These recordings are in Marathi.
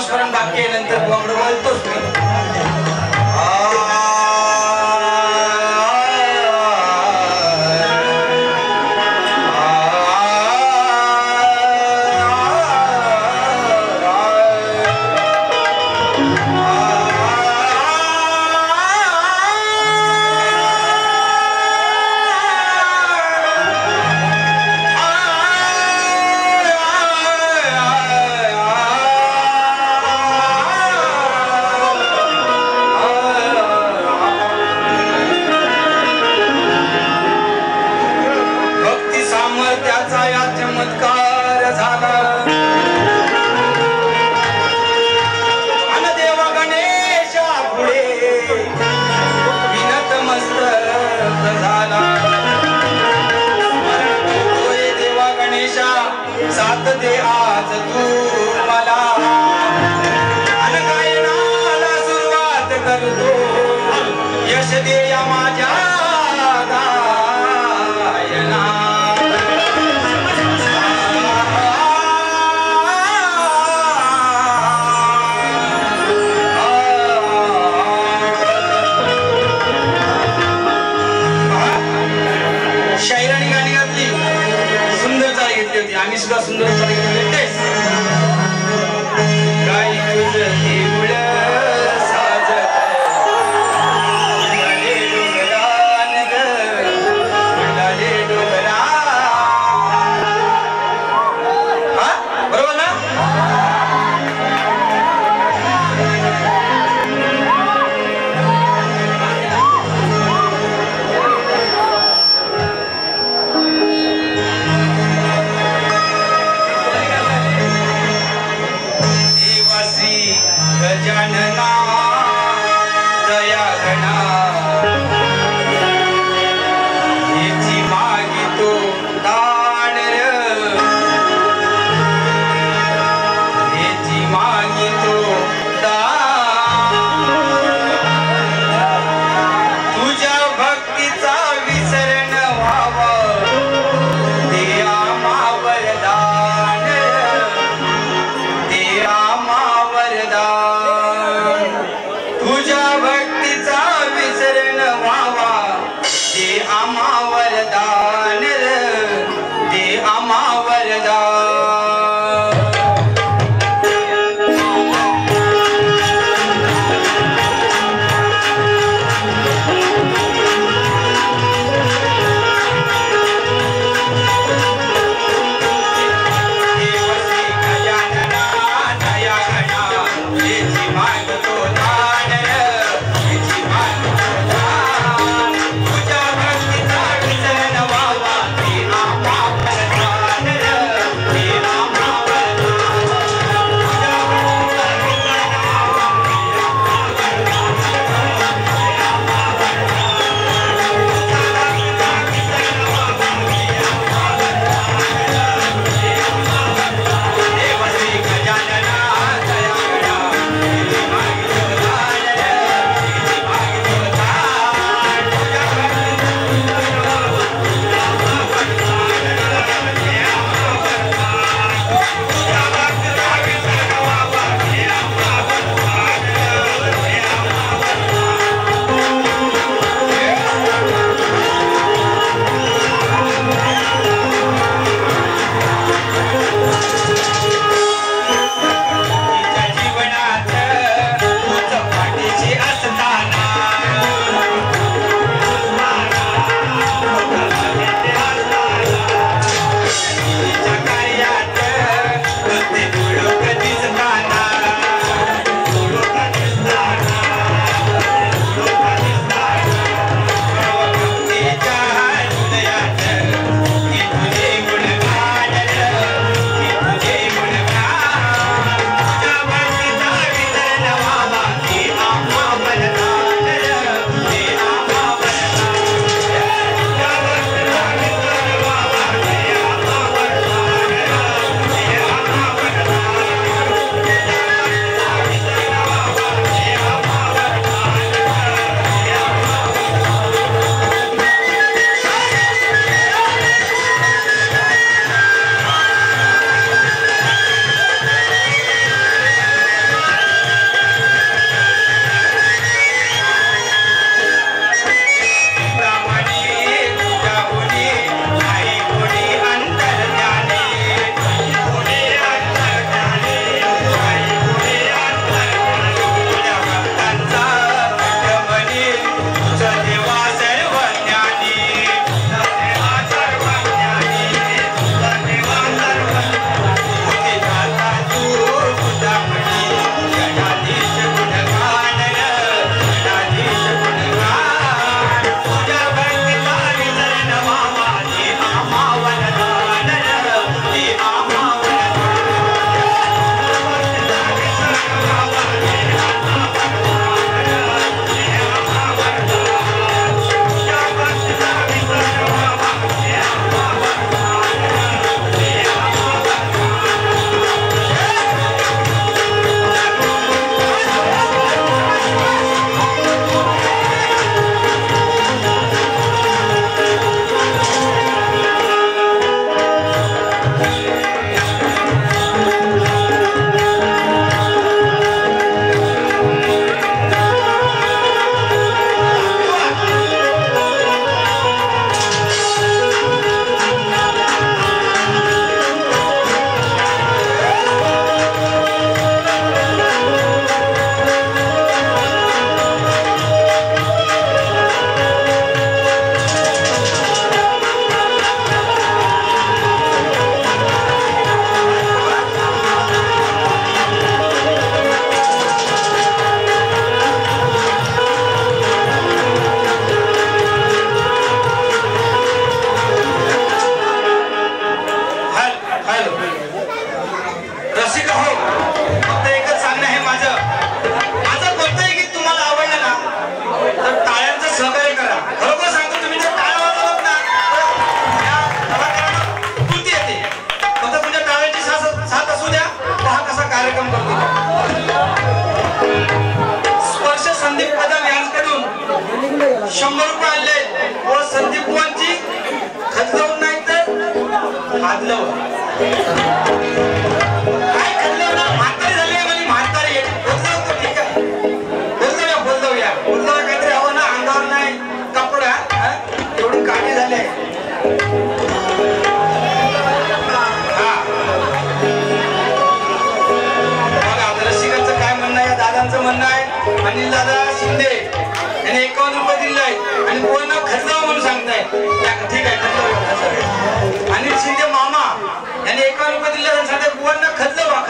नामस्मरण बाकी आहे नंतर बुवाकडे बोलतोच मी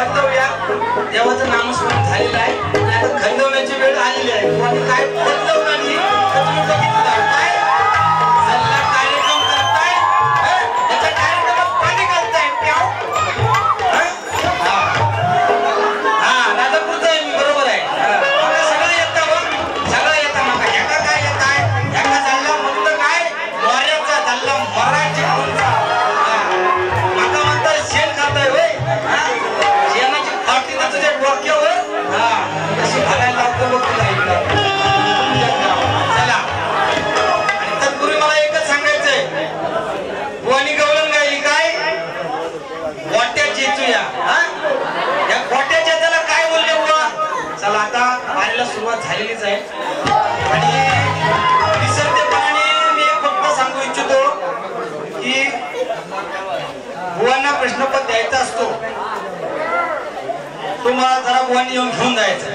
खर्चवा देवाचं नामस्मरण झालेलं आहे. आता खंदवण्याची वेळ आलेली आहे. बुवांनी काय खर्चवलं सुरुवात झालेलीच आहे. आणि निसर्गपणाने मी एक फक्त सांगू इच्छितो की बुवांना प्रश्नपत्र द्यायचा असतो. तुम्हाला जरा बुवांनी येऊन घेऊन जायचं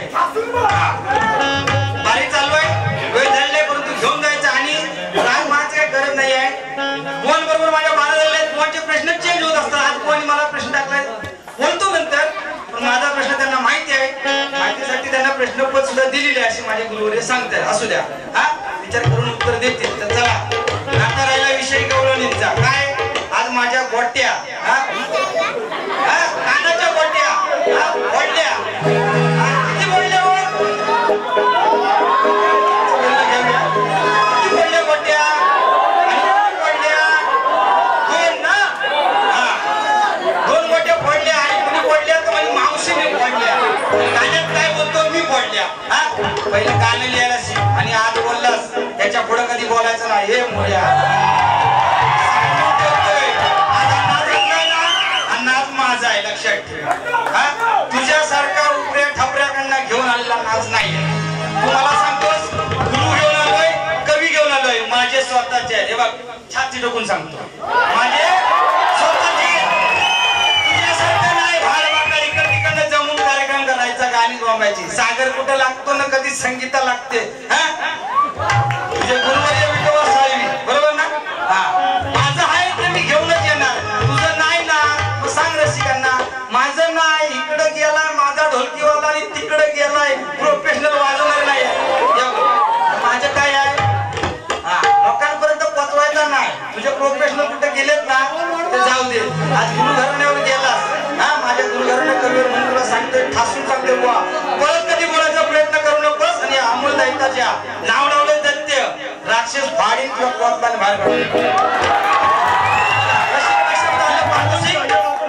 माहितीसाठी त्यांना प्रश्नपत्र सुद्धा दिलेले अशी असे माझे गुरुवरे सांगतात असू द्या. हा? विचार करून उत्तर देतील. तर चला. आता राहिला विषय गवळणींचा काय? आज माझ्या गोट्या. हा? पहिले कान लिहायला शिक आणि आज बोललास त्याच्या पुढे कधी बोलायचं नाही. हे मोड्या नाच माझा आहे लक्षात ठेव. हा? तुझ्यासारखा उपऱ्या ठपऱ्याकडनं घेऊन आलेला नाच नाही तुम्हाला सांगतोस गुरु घेऊन आलोय कवी घेऊन आलोय. माझे स्वतःचे आहे हे बघ छाती टोकून सांगतो. माझे गाणी जमायची सागर कुठं लागतो ना कधी संगीता लागते हा? तुझे गुरुवर अमोल दैताच्या नाव लावलं दैत्य. राक्षस फाडीन किंवा बाहेर काढून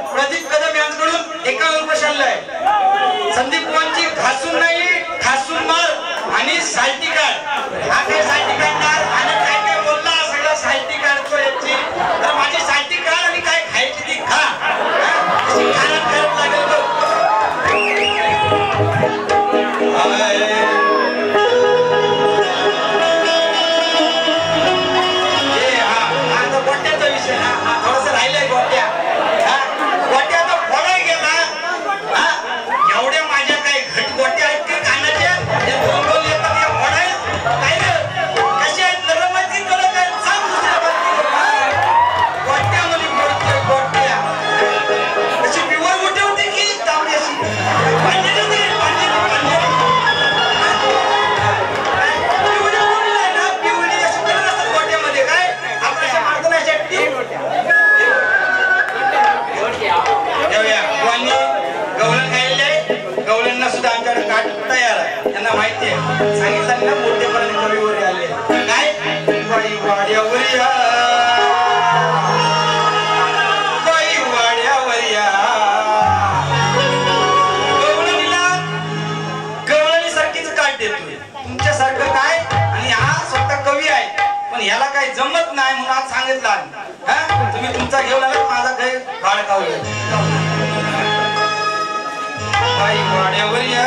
प्रदीप कदम यांच्याकडून एका रुपये शाल्ला आहे संदीप बुवांची खासून नाही खासून मार आणि साल्टी काढ हा काय साल्टी काढणार आणि काय काय बोलला सगळं साल्टी काढतो याची. तर माझी साल्टी काढ आणि काय खायची ती खा. हा? कशी खाण्यात खरंच लागेल बघ. त्यांना माहितीये सांगितलं ना मोठेपणाने कवीवर आले. काय? बाई वाड्यावर या. वाड्यावर या. गवळणीला गवळणी सारखीच काट देतोय. तुमच्यासारखं काय? आणि हा स्वतः कवी आहे. पण ह्याला काही जमत नाही म्हणून आज सांगितलं तुम्ही तुमचा घेऊन आला माझा काही बाळ खाऊ भाई वाड्यावर या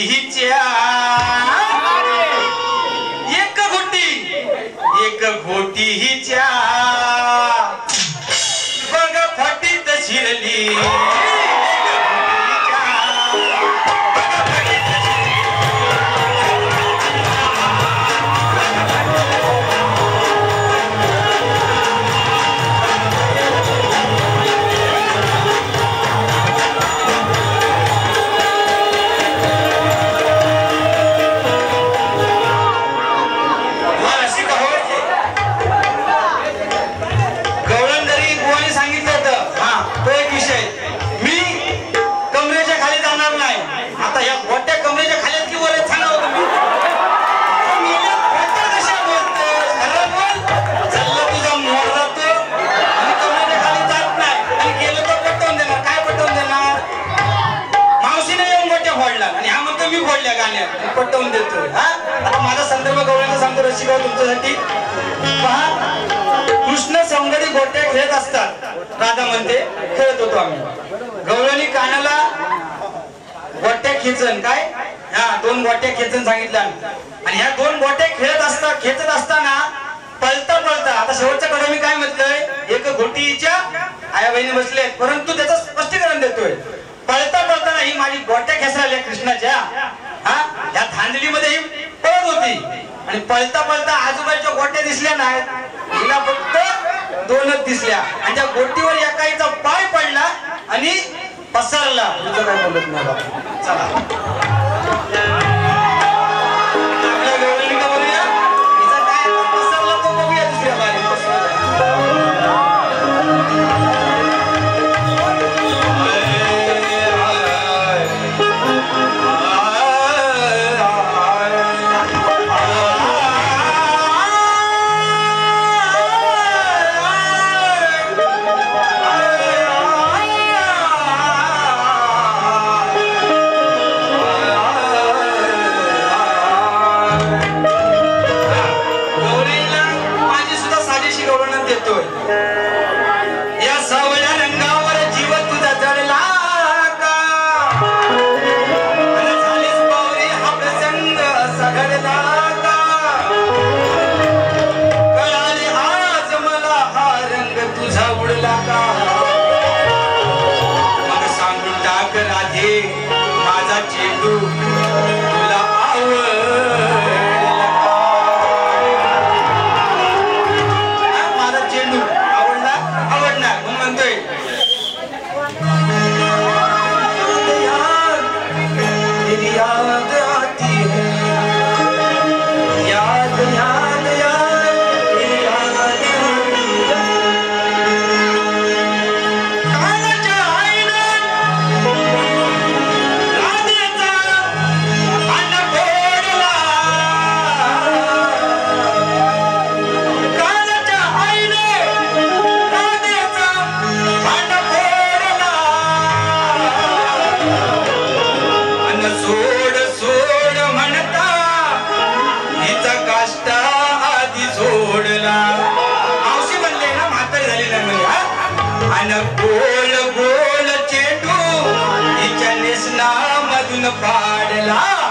हिच्या. एक घोटी. एक घोटी हिच्या. बघ फटीत शिरली. Bella.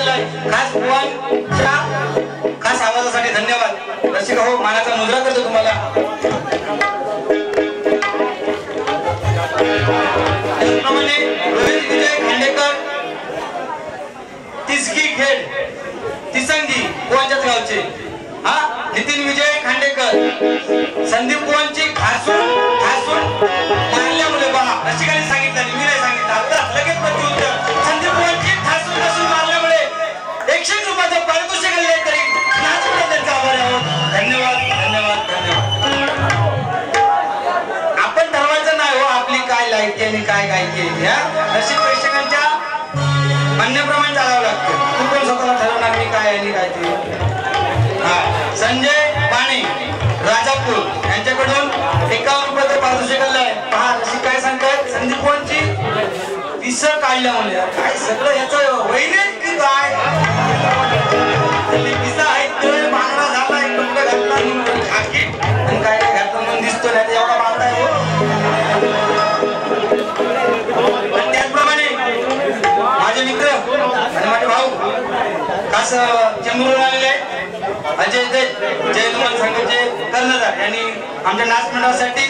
रुपयाचं खास बुवांच्या खास आवाजासाठी धन्यवाद. रसिक हो मानाचा मुद्रा करतो तुम्हाला. त्याचप्रमाणे रोहित विजय खांडेकर तिसकी खेड तिसंगी बुवांच्याच गावचे. हा नितीन विजय खांडेकर. संदीप बुवांची खासून खासून मारल्यामुळे पहा रसिकांनी सांगितलं आणि मी नाही सांगितलं. आता लगेच प्रतिउत्तर संदीप बुवांची खासून खासून मारल्यामुळे पारितोषिक तरी त्यांचा आभार आहोत धन्यवाद धन्यवाद धन्यवाद. आपण ठरवायचं नाही हो आपली काय लायकी आणि काय गायकी आहे हा? प्रेक्षकांच्या म्हणण्याप्रमाणे चालावं लागतं. तू पण स्वतःला ठरवणार मी काय आणि काय ते. हा संजय पाणी राजापूर. यांच्याकडून एकावन्न रुपयाचं पारितोषिक आहे. पहा रसिक काय सांगतायत? संदीप पोनची विस काढल्या म्हणजे काय सगळं याच वैरेच की काय आहे तर बांगडा झाला एक घातला खाकी आणि काय काय घातलं म्हणून दिसतो नाही एवढा बांगडा आहे. त्याचप्रमाणे माझे मित्र आणि माझे भाऊ कास चेंबूरवरून आलेले अजय जय जय हनुमान संघाचे कर्णधार यांनी आमच्या नाच मंडळासाठी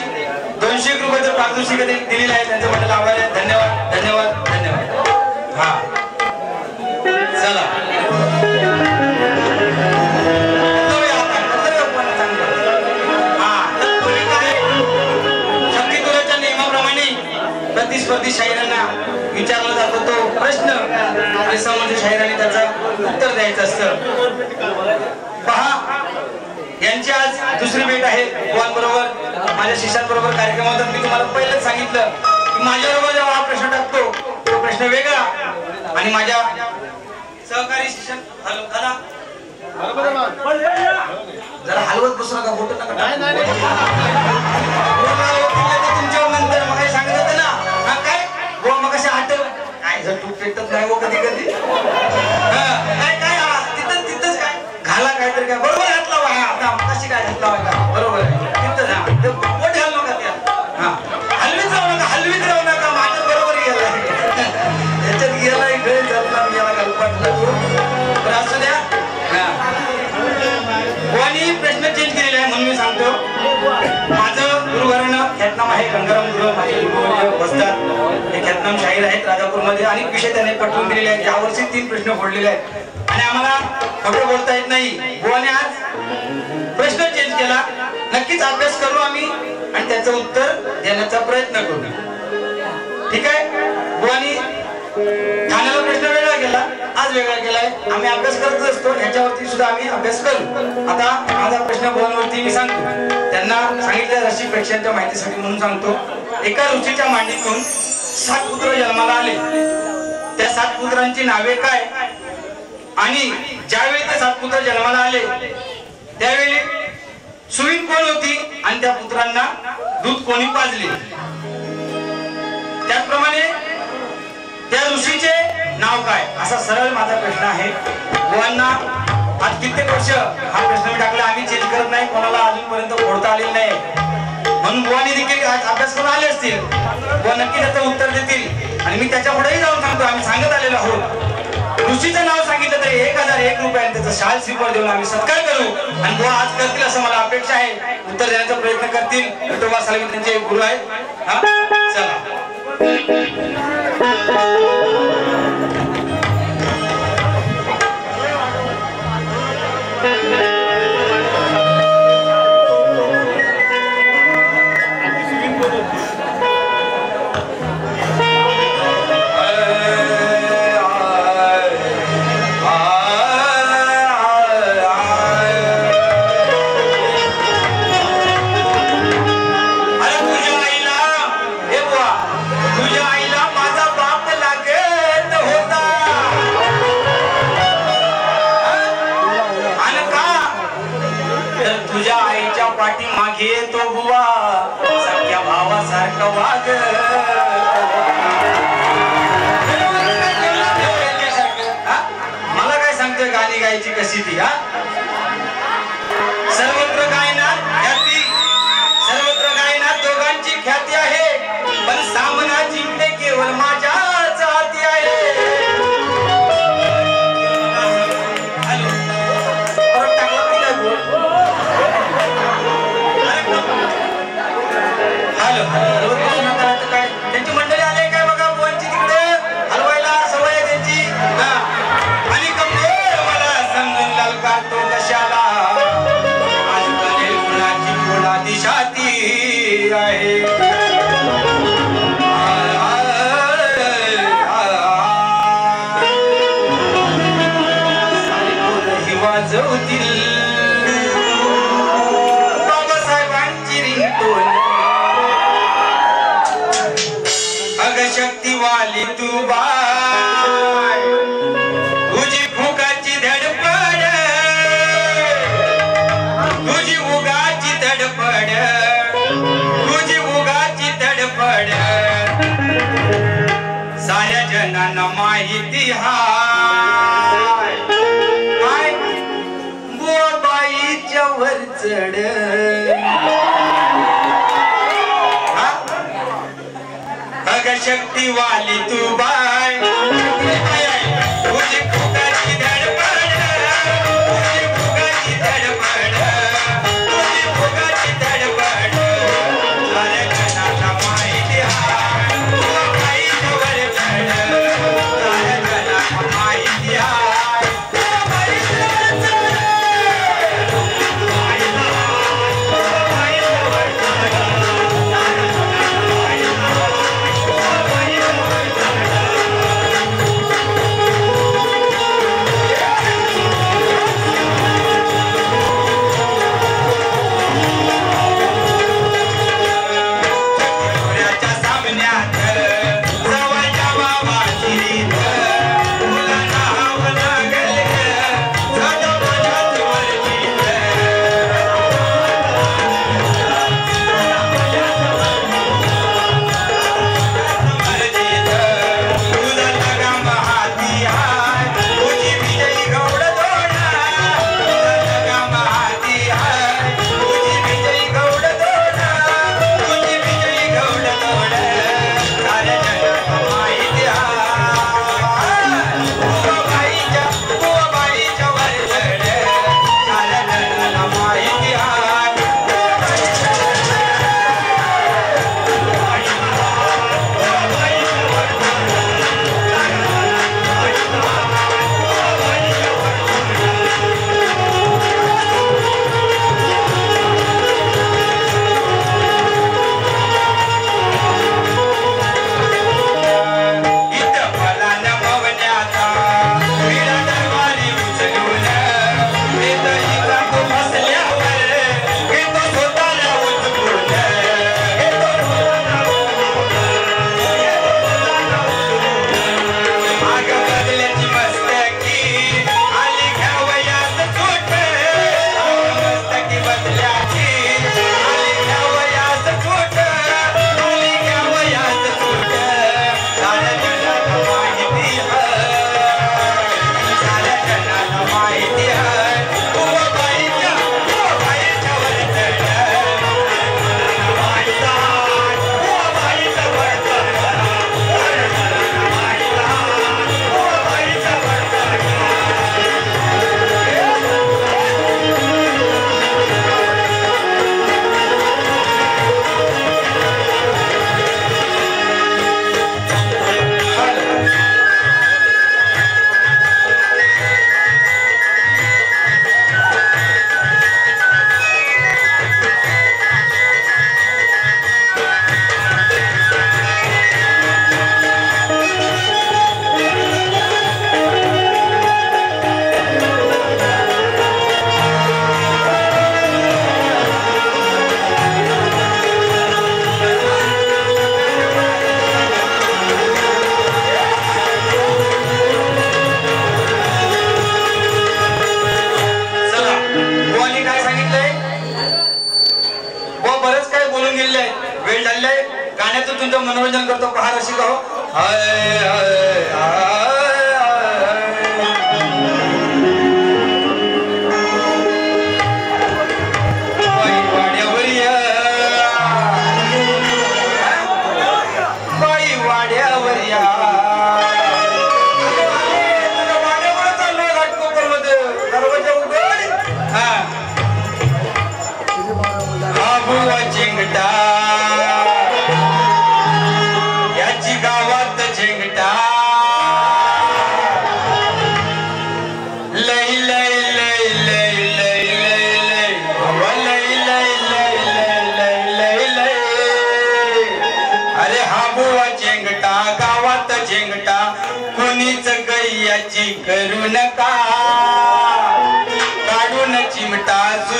दोनशे एक रुपयाचं पारितोषिक दिलेलं आहे. त्यांचं म्हटलं आभार आहे. धन्यवाद धन्यवाद धन्यवाद. हा. चला. प्रतिस्पर्धी शाहिरांना विचारला जातो तो प्रश्न. आणि समोरच्या शाहिराने त्याचा उत्तर द्यायचं असतं. पहा. यांची आज दुसरी भेट आहे. बरोबर माझ्या शिष्यांबरोबर कार्यक्रम होतात मी तुम्हाला पहिलेच सांगितलं. की माझ्याबरोबर जेव्हा हा प्रश्न टाकतो तो प्रश्न वेगळा. आणि माझ्या सहकारी शिक्षण हॅलो दादा जरा हलवत बसू नका नका तुमच्यावर नंतर मग सांगत होतं ना. हा काय? हो मग कशा आठव काय जर तू पेटत नाही हो कधी कधी काय काहीतरी काय बरोबर घातला बा, हा आता कशी काय घातला बा का बरोबर आहे. तिथंच हा ते पोट घालू नका त्या. हा. हलवीत राहू नका हलवीत राहू नका माझ्या बरोबर गेला. त्याच्यात गेला गैर झाला गेला गलपाटला तो पण असू द्या. हा. प्रश्न चेंज केलेला आहे म्हणून मी सांगतो. माझं गुरुवर्ण ख्यातनाम आहे गंगाराम गुरु माझे गुरु बसतात हे ख्यातनाम शाहीर आहेत राजापूरमध्ये. अनेक विषय त्याने पटवून दिलेले आहेत. यावर्षी तीन प्रश्न फोडलेले आहेत. आणि आम्हाला खबर बोलता येत नाही. बुवाने आज? प्रश्न चेंज केला. नक्कीच अभ्यास करू आम्ही आणि त्याचं उत्तर देण्याचा प्रयत्न करू. ठीक आहे? बुवानी ठाण्याला प्रश्न वेगळा केला. आज वेगळा केलाय. आम्ही अभ्यास करत असतो. ह्याच्यावरती सुद्धा आम्ही अभ्यास करू. आता माझा प्रश्न बोलवरती मी सांगतो. त्यांना सांगितल्या रशी प्रेक्षकांच्या माहितीसाठी म्हणून सांगतो. एका रुचीच्या मांडीतून सात पुत्र जन्माला आले. त्या सात पुत्रांची नावे काय? आणि ज्यावेळी ते सात पुत्र जन्माला आले त्यावेळी सुईण कोण होती आणि त्या पुत्रांना दूध कोणी पाजले. त्याचप्रमाणे त्या ऋषीचे नाव काय? असा सरळ माझा प्रश्न आहे. मुलांना आज कित्येक वर्ष हा प्रश्न मी टाकला आम्ही चेंज करत नाही कोणाला अजूनपर्यंत फोडता आलेलं नाही. म्हणून बुवानी देखील आज अभ्यास करून आले असतील. बुवा नक्की त्याचं उत्तर देतील. आणि मी त्याच्या पुढेही जाऊन सांगतो आम्ही सांगत आलेलो आहोत. ऋषीचं नाव सांगितलं तरी एक हजार एक रुपयाने त्याचं शाल सिपर देऊन आम्ही सत्कार करू. आणि बुवा आज करतील असं मला अपेक्षा आहे. उत्तर देण्याचा प्रयत्न करतील. विठोबा सालवी त्यांचे गुरु आहेत. हा चला. विहार काय गोबाईच्या वर चढ शक्ती वाली तू बा.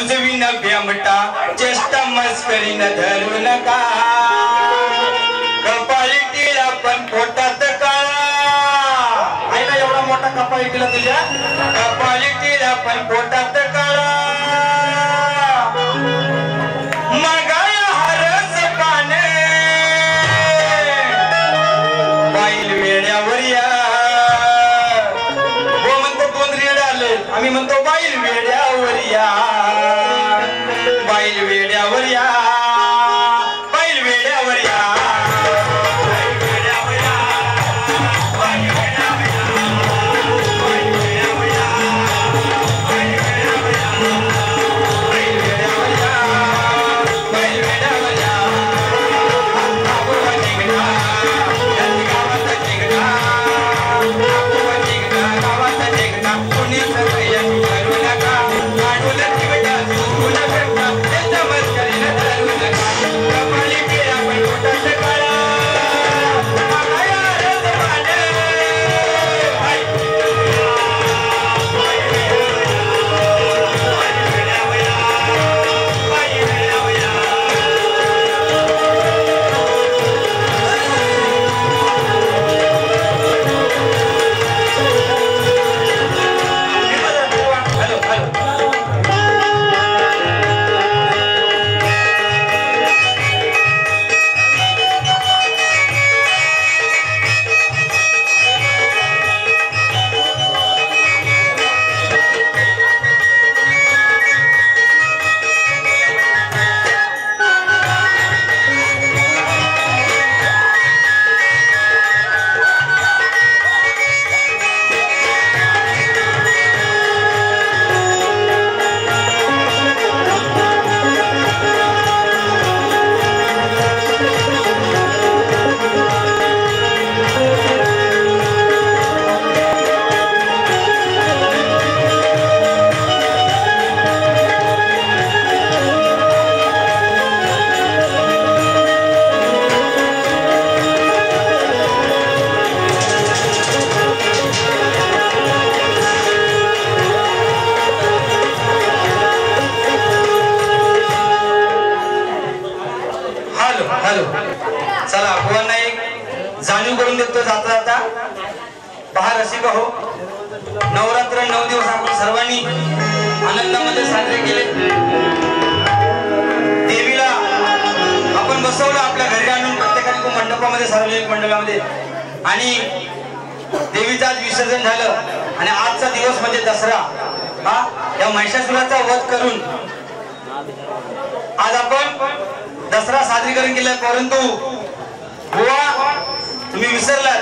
रुजविन व्यमटा चेष्टा न धरू नका. कपाळीटीला पण पोटात काळा. ऐका एवढा मोठा कपाळीटीला तुझ्या? कपाळी कपाळीटीला पण पोटात काळा. नवरात्र नऊ दिवस आपण सर्वांनी आनंदामध्ये साजरे केले. देवीला आपण बसवलं आपल्या घरी आणून प्रत्येकाने मंडपामध्ये सार्वजनिक मंडपामध्ये. आणि देवीचं आज विसर्जन झालं. आणि आजचा दिवस म्हणजे दसरा. हा? या महिषासुराचा वध करून आज आपण दसरा साजरीकरण केलं परंतु गोवा तुम्ही विसरलात.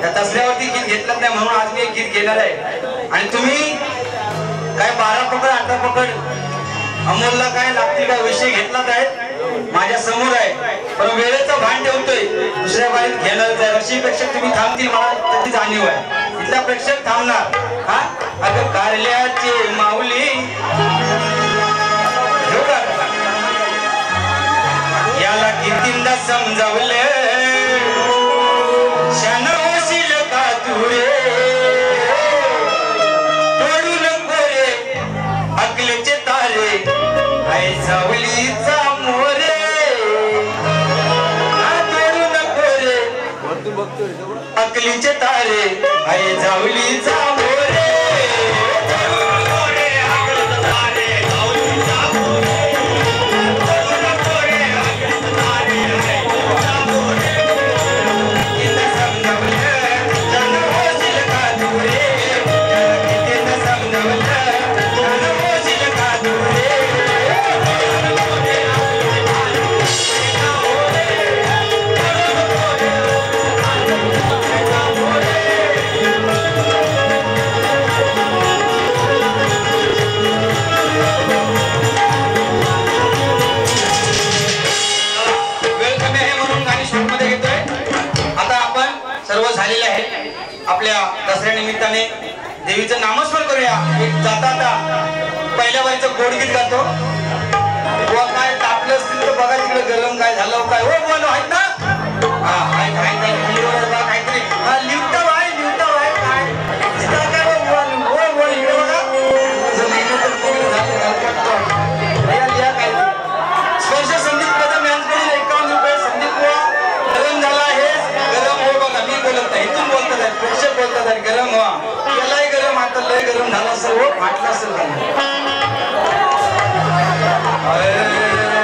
त्या तसल्यावरती गीत घेतलं नाही म्हणून आज मी एक गीत घेणार आहे. आणि तुम्ही काय बारा पकड अठरा पकड अमोलला काय लागतील काय विषय घेतलाच आहे माझ्यासमोर आहे. पण वेळेचं भान ठेवतोय. दुसऱ्या बाईत घेणारच आहे रशी प्रेक्षक तुम्ही थांबतील मला त्याची जाणीव आहे. इथला प्रेक्षक थांबणार. हा? अगं कारल्याचे माऊली. का? याला कितींदा समजावलं? अकलीचे तारे. आई जावलीचा जातो. किंवा काय तापलं असतील तर बघा तिकडे गरम काय झालं काय हो बोलो आहेत ना? हा काहीतरी हा लिफ्ट आहे लिफ्ट आहे. काय? काय हो बोल कदम यांच्याकडील एकावन्न रुपये. गरम झाला आहे. गरम हो इथून बोलतात आहे बोलतात गरम व्हा. त्यालाही गरम आता लय गरम झाला असेल हो फाटला असेल. Amen.